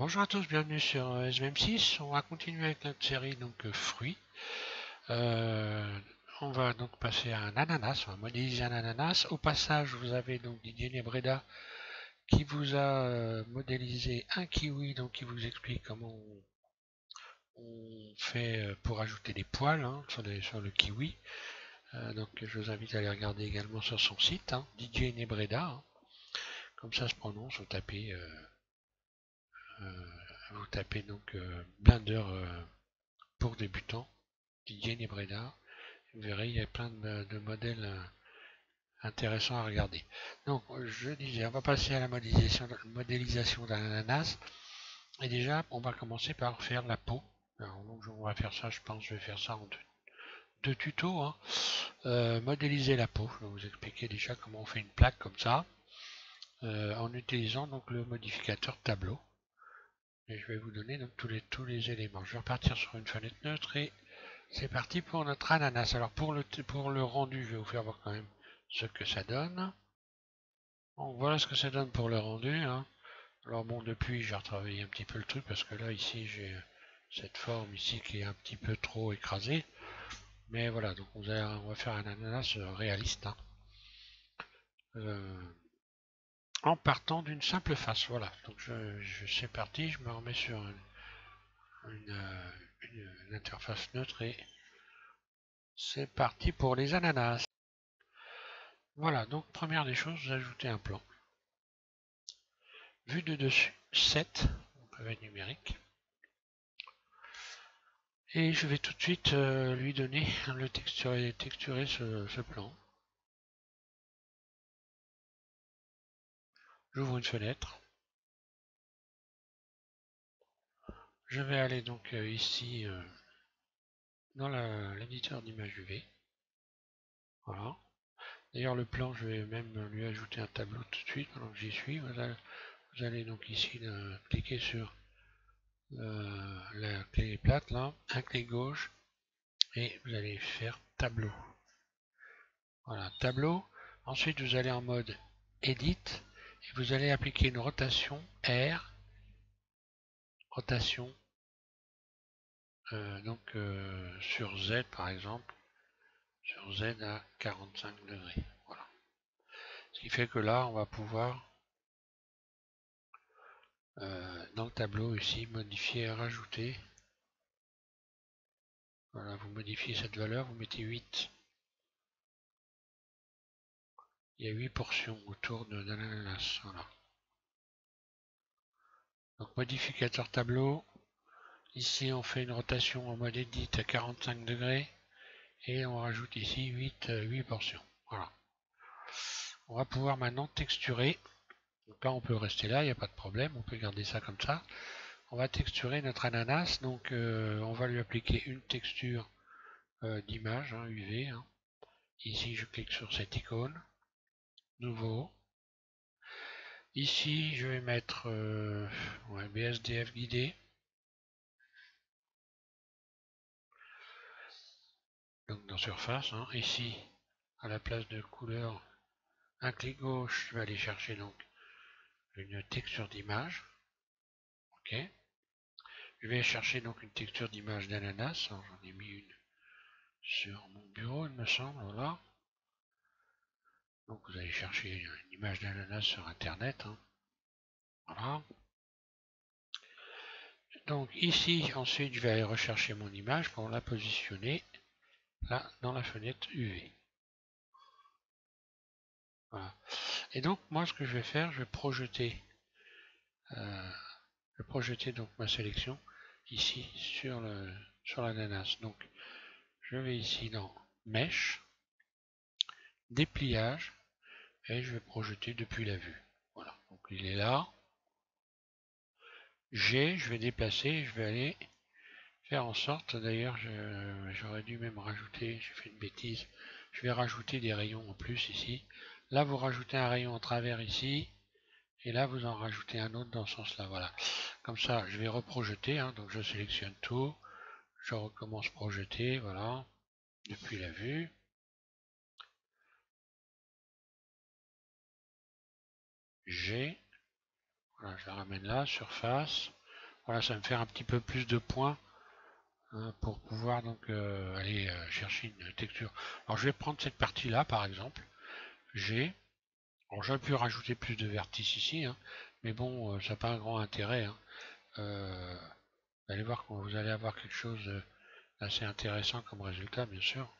Bonjour à tous, bienvenue sur euh, SVM6. On va continuer avec notre série donc euh, fruits. Euh, on va donc passer à un ananas, on va modéliser un ananas. Au passage, vous avez donc Didier Nebreda qui vous a modélisé un kiwi, donc qui vous explique comment on, fait pour ajouter des poils hein, sur, le kiwi. donc je vous invite à aller regarder également sur son site, hein, Didier Nebreda. Hein. Comme ça se prononce, vous tapez tapez donc euh, Blender euh, pour débutants, Didier Nebreda. Vous verrez, il y a plein de, modèles intéressants à regarder. Donc, je disais, on va passer à la modélisation, modélisation d'un ananas. Et déjà, on va commencer par faire la peau. donc, on va faire ça, je pense, je vais faire ça en deux, tutos. Hein. modéliser la peau. Je vais vous expliquer déjà comment on fait une plaque comme ça. en utilisant donc le modificateur tableau je vais vous donner tous les, tous les éléments. Je vais repartir sur une fenêtre neutre et c'est parti pour notre ananas. Alors pour le, pour le rendu, je vais vous faire voir quand même ce que ça donne. Donc voilà ce que ça donne pour le rendu. Hein. Alors bon, depuis j'ai retravaillé un petit peu le truc parce que là ici j'ai cette forme ici qui est un petit peu trop écrasée. Mais voilà, donc on va, faire un ananas réaliste. Hein. Euh, en partant d'une simple face. Voilà, donc je, je parti, je me remets sur une, interface neutre et c'est parti pour les ananas. Voilà, donc première des choses, vous ajoutez un plan. Vue de dessus, 7, donc numérique. Et je vais tout de suite euh, lui donner le texturer, texturer ce plan. J'ouvre une fenêtre. Je vais aller donc euh, ici euh, dans l'éditeur d'image UV. Voilà. D'ailleurs le plan, je vais même lui ajouter un tableau tout de suite pendant que j'y suis. Vous allez, donc ici euh, cliquer sur la clé plate là, un clic gauche et vous allez faire tableau. Voilà, tableau. Ensuite vous allez en mode Edit et vous allez appliquer une rotation R, rotation euh, donc euh, sur Z par exemple, sur Z à 45 degrés. Voilà. Ce qui fait que là, on va pouvoir euh, dans le tableau ici modifier rajouter. Voilà, vous modifiez cette valeur, vous mettez 8. Il y a 8 portions autour de, l'ananas. Voilà. Donc modificateur tableau. Ici on fait une rotation en mode edit à 45 degrés. Et on rajoute ici 8, 8 euh, portions. Voilà. On va pouvoir maintenant texturer. Donc là on peut rester là, il n'y a pas de problème. On peut garder ça comme ça. On va texturer notre ananas. Donc euh, on va lui appliquer une texture euh, d'image UV. Hein, hein. Ici je clique sur cette icône nouveau. Ici, je vais mettre euh, BSDF guidé. Donc dans surface, hein. ici, à la place de couleur, un clic gauche, je vais aller chercher donc une texture d'image. Ok. Je vais chercher donc une texture d'image d'ananas. J'en ai mis une sur mon bureau, il me semble. Voilà. Donc vous allez chercher une image d'ananas sur internet. Hein. Voilà. Donc ici, ensuite, je vais aller rechercher mon image pour la positionner là dans la fenêtre UV. Voilà. Et donc moi, ce que je vais faire, je vais projeter, euh, je vais projeter donc ma sélection ici sur le sur l'ananas. Donc je vais ici dans Mèche, dépliage, et je vais projeter depuis la vue. Voilà, donc il est là. G, je vais déplacer, je vais aller faire en sorte, d'ailleurs j'aurais dû même rajouter, j'ai fait une bêtise, je vais rajouter des rayons en plus ici. Là vous rajoutez un rayon en travers ici, et là vous en rajoutez un autre dans ce sens là, voilà. Comme ça je vais reprojeter, hein. donc je sélectionne tout, je recommence projeter, voilà, depuis la vue. G. Voilà, je la ramène là, surface. Voilà, ça me faire un petit peu plus de points hein, pour pouvoir donc euh, aller euh, chercher une texture. Alors je vais prendre cette partie-là par exemple. J'ai, alors j'aurais pu rajouter plus de vertices ici, hein, mais bon, euh, ça n'a pas un grand intérêt. Hein. vous allez voir que vous allez avoir quelque chose d'assez intéressant comme résultat, bien sûr.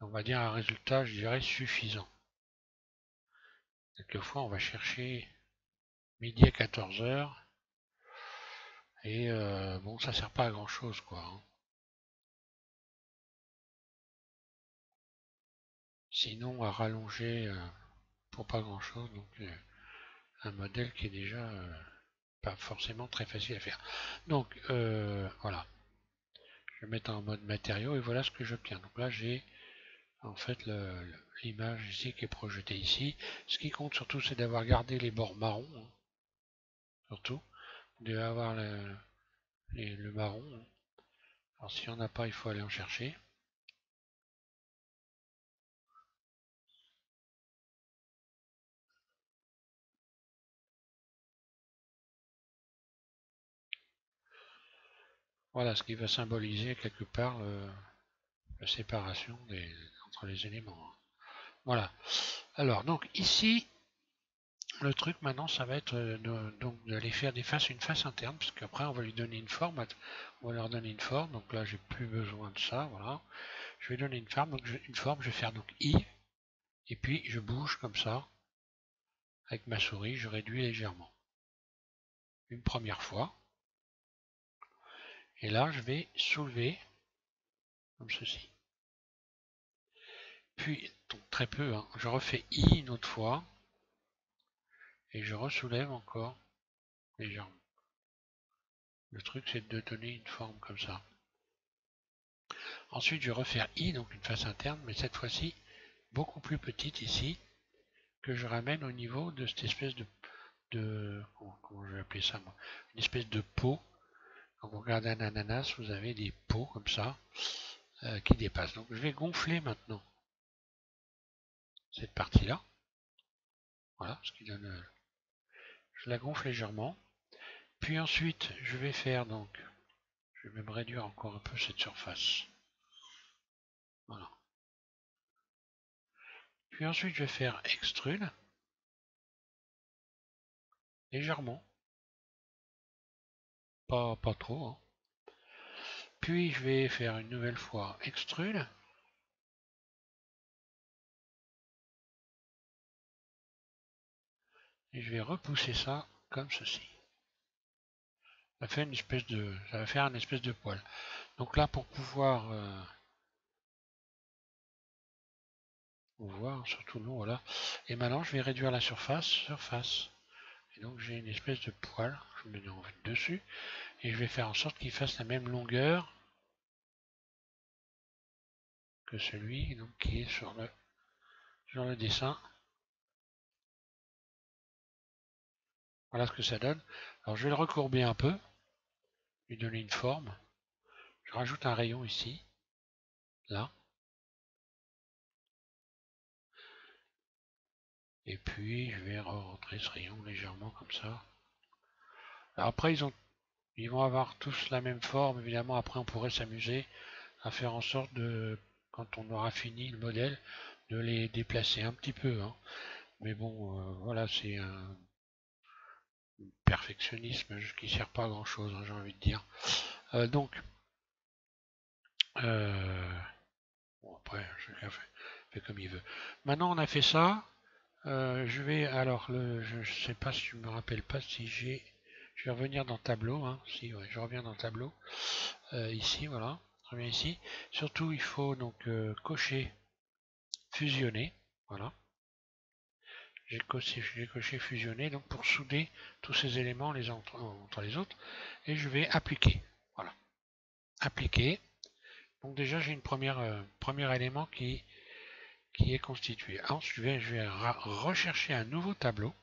On va dire un résultat, je dirais, suffisant. Quelquefois, on va chercher midi à 14h. Et euh, bon, ça sert pas à grand chose, quoi. Hein. Sinon, à rallonger euh, pour pas grand chose, donc euh, un modèle qui est déjà pas forcément très facile à faire. Donc voilà, je vais mettre en mode matériaux et voilà ce que j'obtiens. Donc là, j'ai en fait l'image ici qui est projetée ici. Ce qui compte surtout, c'est d'avoir gardé les bords marrons. Hein. Surtout, vous devez avoir le, le marron. Hein. Alors si on n'a pas, il faut aller en chercher. Voilà ce qui va symboliser quelque part la séparation des, les éléments. Hein. Voilà. Alors, donc ici, le truc maintenant, ça va être euh, donc d'aller faire des faces, une face interne, parce qu'après on va lui donner une forme, on va leur donner une forme, donc là j'ai plus besoin de ça, voilà. Je vais donner une forme, donc une forme, je vais faire donc I, et puis je bouge comme ça, avec ma souris, je réduis légèrement. Une première fois. Et là, je vais soulever, comme ceci. Puis, donc très peu, hein, je refais I une autre fois, et je ressoulève encore légèrement. Le truc c'est de donner une forme comme ça. Ensuite je vais refaire I, donc une face interne, mais cette fois-ci beaucoup plus petite ici, que je ramène au niveau de cette espèce de, de comment, je vais appeler ça moi, une espèce de peau. Quand vous regardez un ananas, vous avez des peaux comme ça euh, qui dépassent. Donc je vais gonfler maintenant cette partie-là. Voilà, ce qui donne euh, je la gonfle légèrement. Puis ensuite, je vais faire donc, je vais même réduire encore un peu cette surface. Voilà. Puis ensuite, je vais faire extrude. Légèrement. Pas, pas trop. Hein. Puis je vais faire une nouvelle fois extrude. Et je vais repousser ça comme ceci. Ça fait une espèce de, ça va faire une espèce de poil. Donc là, pour pouvoir euh, voir, surtout non, voilà. Et maintenant, je vais réduire la surface, surface. Et donc j'ai une espèce de poil, je me mets dessus, et je vais faire en sorte qu'il fasse la même longueur que celui qui est sur le, sur le dessin. Voilà ce que ça donne. Alors je vais le recourber un peu, lui donner une forme. Je rajoute un rayon ici, là. Et puis je vais rentrer ce rayon légèrement comme ça. Après ils vont avoir tous la même forme, évidemment après on pourrait s'amuser à faire en sorte de, quand on aura fini le modèle, de les déplacer un petit peu. Hein. Mais bon, euh, voilà, c'est un perfectionnisme qui sert pas à grand chose, hein, j'ai envie de dire. Euh, donc, euh, bon après, chacun fait, comme il veut. Maintenant, on a fait ça. Euh, je vais, alors, le, je sais pas si je me rappelle pas si j'ai, je vais revenir dans tableau, hein, si, je reviens dans tableau, ici, voilà, je reviens ici. Surtout, il faut donc cocher fusionner, voilà j'ai coché, fusionner donc pour souder tous ces éléments les entre, entre, les autres et je vais appliquer. Voilà. Appliquer. Donc déjà j'ai une première euh, premier élément qui qui est constitué. Ensuite je vais, je vais rechercher un nouveau tableau.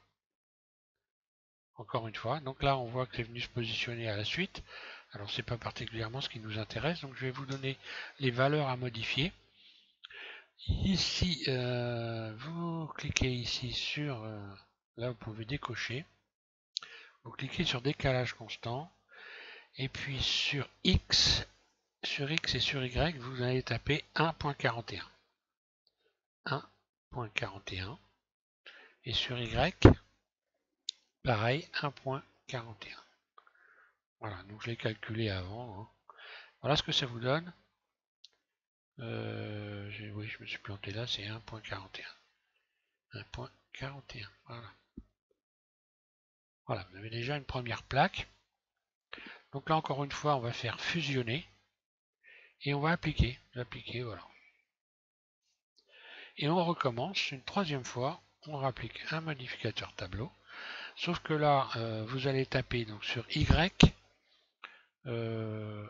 Encore une fois. Donc là on voit que c'est venu se positionner à la suite. Alors c'est pas particulièrement ce qui nous intéresse. Donc je vais vous donner les valeurs à modifier Ici, euh, vous cliquez ici sur, euh, là vous pouvez décocher, vous cliquez sur décalage constant, Et puis sur X, sur X et sur Y, vous allez taper 1.41. 1.41. Et sur Y, pareil, 1.41. Voilà, donc je l'ai calculé avant. Hein. Voilà ce que ça vous donne. Euh, oui, je me suis planté là, c'est 1.41. 1.41, voilà. Voilà, vous avez déjà une première plaque. Donc là, encore une fois, on va faire fusionner. Et on va appliquer. Appliquer, voilà. Et on recommence une troisième fois. On rapplique un modificateur tableau. Sauf que là, euh, vous allez taper donc sur Y. Euh,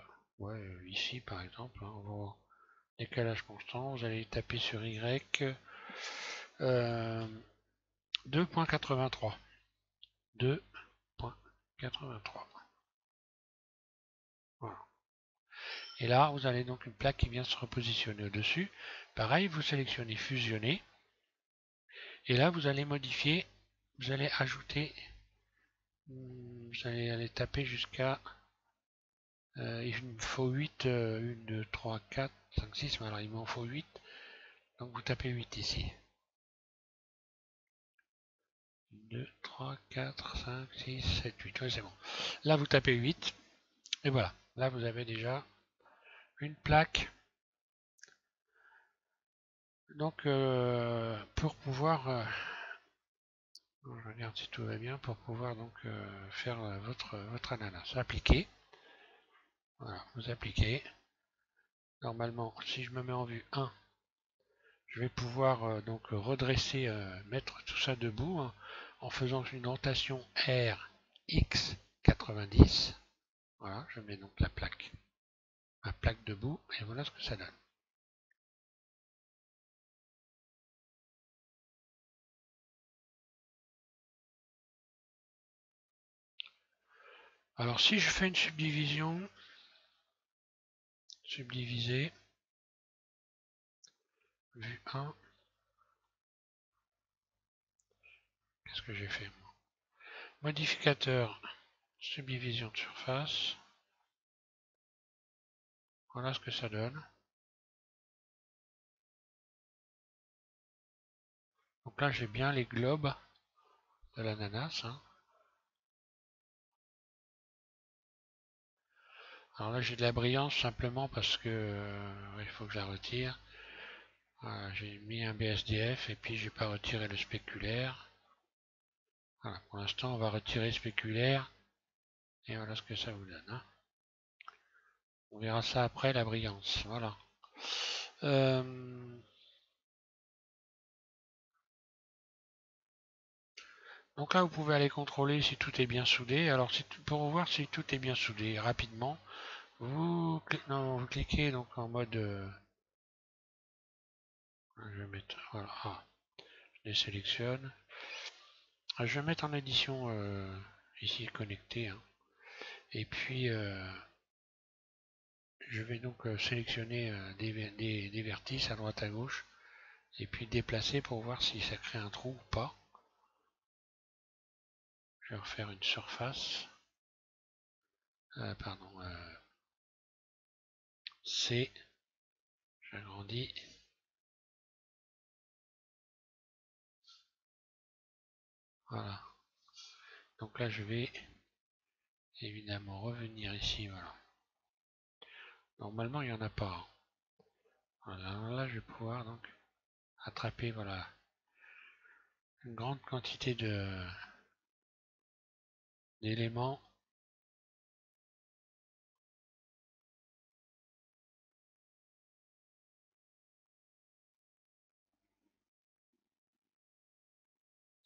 ici par exemple. Hein, décalage constant. Vous allez taper sur Y. 2.83. 2.83. Voilà. Et là, vous avez donc une plaque qui vient se repositionner au-dessus. Pareil, vous sélectionnez fusionner. Et là, vous allez modifier, vous allez ajouter, vous allez aller taper jusqu'à, euh, il me faut 8, 1, 2, 3, 4, 5, 6, alors il m'en faut 8. Donc vous tapez 8 ici. 2, 3, 4, 5, 6, 7, 8. Oui, c'est bon. Là, vous tapez 8. Et voilà. Là, vous avez déjà une plaque. Donc, euh, pour pouvoir... Euh, je regarde si tout va bien. Pour pouvoir donc faire votre, votre ananas. Appliquer. Voilà, vous appliquez. Normalement, si je me mets en vue 1, je vais pouvoir donc redresser, mettre tout ça debout. Hein en faisant une rotation RX90. Voilà, je mets donc la plaque, ma plaque debout, et voilà ce que ça donne. Alors si je fais une subdivision, subdiviser, vue 1, Qu'est-ce que j'ai fait? Modificateur, subdivision de surface. Voilà ce que ça donne. Donc là, j'ai bien les globes de l'ananas. Hein. Alors là, j'ai de la brillance simplement parce que euh, il faut que je la retire. j'ai mis un BSDF et puis j'ai pas retiré le spéculaire. Voilà, pour l'instant, on va retirer spéculaire. Et voilà ce que ça vous donne. Hein. On verra ça après, la brillance. Voilà. Euh, donc là, vous pouvez aller contrôler si tout est bien soudé. Alors, pour voir si tout est bien soudé rapidement, vous, cliquez donc en mode... Euh, je vais mettre... Voilà. Ah, je les sélectionne. Ah, je vais mettre en édition euh, ici connecté. Hein. Et puis euh, je vais donc sélectionner des, des, vertices à droite à gauche et puis déplacer pour voir si ça crée un trou ou pas. Vais refaire une surface. pardon. C. J'agrandis. Voilà. Donc là, je vais évidemment revenir ici. Voilà. Normalement, il n'y en a pas. Voilà, là, je vais pouvoir donc attraper voilà une grande quantité de d'éléments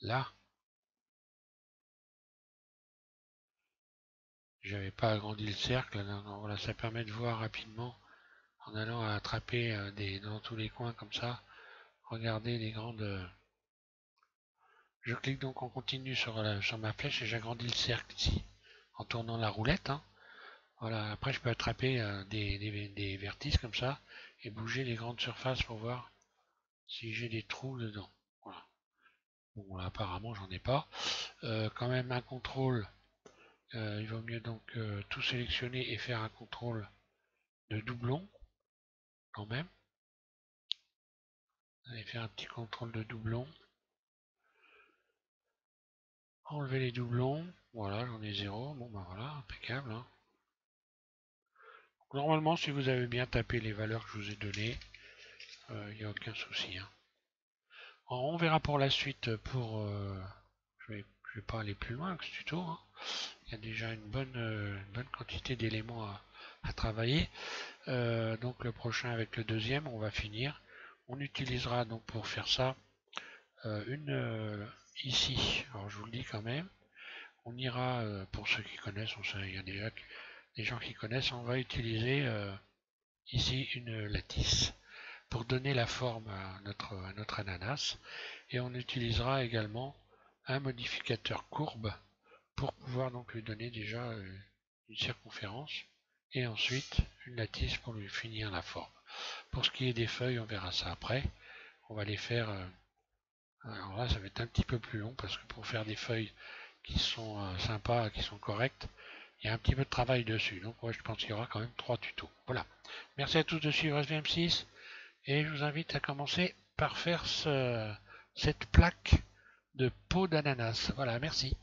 là j'avais pas agrandi le cercle. voilà, ça permet de voir rapidement en allant attraper euh, des, dans tous les coins comme ça. Regardez les grandes. Euh, je clique donc en continu sur, ma flèche et j'agrandis le cercle ici en tournant la roulette. Hein. Voilà, après je peux attraper euh, des, vertices comme ça et bouger les grandes surfaces pour voir si j'ai des trous dedans. Voilà. Bon, apparemment j'en ai pas. quand même un contrôle Euh, il vaut mieux donc euh, tout sélectionner et faire un contrôle de doublon quand même. Allez faire un petit contrôle de doublon. Enlever les doublons. Voilà, j'en ai zéro. Bon ben voilà, impeccable. Hein. Normalement, si vous avez bien tapé les valeurs que je vous ai données, il euh, n'y a aucun souci. Hein. on verra pour la suite pour... Euh, je vais, vais pas aller plus loin que ce tuto. Hein. Il y a déjà une bonne, euh, bonne quantité d'éléments à, travailler. donc le prochain avec le deuxième, on va finir. On utilisera donc pour faire ça une ici. Alors je vous le dis quand même. On ira, pour ceux qui connaissent, on sait, il y a déjà des gens qui connaissent, on va utiliser ici une lattice pour donner la forme à notre, notre ananas. Et on utilisera également un modificateur courbe pour pouvoir donc lui donner déjà euh, une circonférence et ensuite une lattice pour lui finir la forme. Pour ce qui est des feuilles, on verra ça après. On va les faire. Alors là, ça va être un petit peu plus long parce que pour faire des feuilles qui sont euh, sympas, qui sont correctes, il y a un petit peu de travail dessus. Donc, moi, je pense qu'il y aura quand même trois tutos. Voilà. Merci à tous de suivre SVM6. Et je vous invite à commencer par faire cette plaque de peau d'ananas. Voilà, merci.